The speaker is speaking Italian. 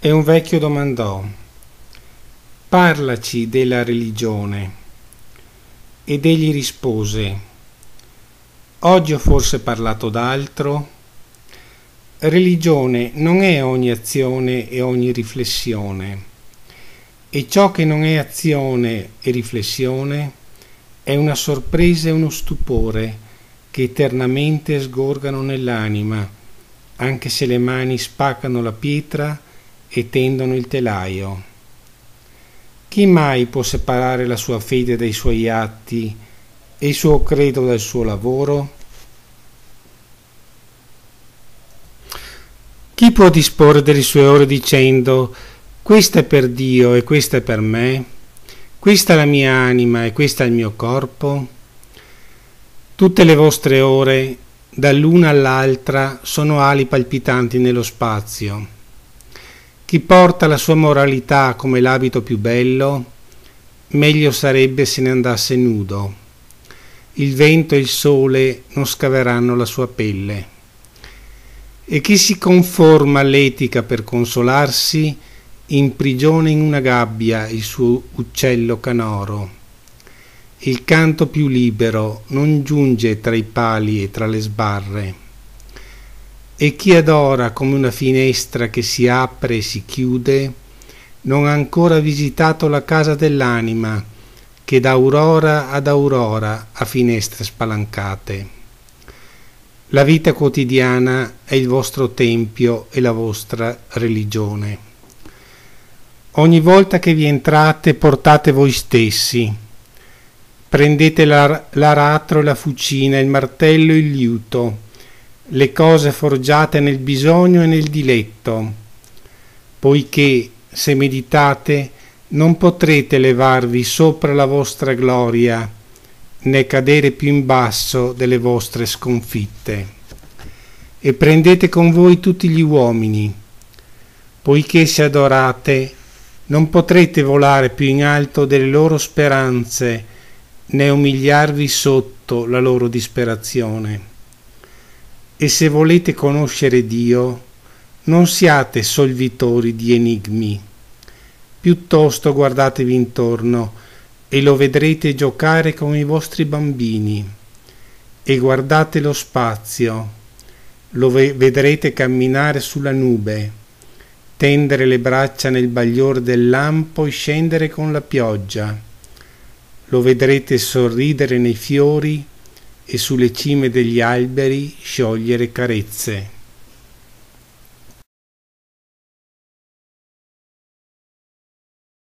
E un vecchio domandò, parlaci della religione. Ed egli rispose, oggi ho forse parlato d'altro? Religione non è ogni azione e ogni riflessione, e ciò che non è azione e riflessione è una sorpresa e uno stupore che eternamente sgorgano nell'anima, anche se le mani spaccano la pietra e tendono il telaio. Chi mai può separare la sua fede dai suoi atti e il suo credo dal suo lavoro? Chi può disporre delle sue ore dicendo questa è per Dio e questa è per me, questa è la mia anima e questa è il mio corpo? Tutte le vostre ore, dall'una all'altra, sono ali palpitanti nello spazio. Chi porta la sua moralità come l'abito più bello, meglio sarebbe se ne andasse nudo. Il vento e il sole non scaveranno la sua pelle. E chi si conforma all'etica per consolarsi, imprigiona in una gabbia il suo uccello canoro il canto più libero non giunge tra i pali e tra le sbarre. E chi adora come una finestra che si apre e si chiude, non ha ancora visitato la casa dell'anima, che da aurora ad aurora ha finestre spalancate. La vita quotidiana è il vostro tempio e la vostra religione. Ogni volta che vi entrate portate voi stessi, Prendete l'aratro e la fucina, il martello e il liuto, le cose forgiate nel bisogno e nel diletto, poiché se meditate non potrete levarvi sopra la vostra gloria, né cadere più in basso delle vostre sconfitte. E prendete con voi tutti gli uomini, poiché se adorate non potrete volare più in alto delle loro speranze, né umiliarvi sotto la loro disperazione. E se volete conoscere Dio, non siate solvitori di enigmi, piuttosto guardatevi intorno e lo vedrete giocare come i vostri bambini, e guardate lo spazio, lo vedrete camminare sulla nube, tendere le braccia nel bagliore del lampo e scendere con la pioggia. Lo vedrete sorridere nei fiori e sulle cime degli alberi sciogliere carezze.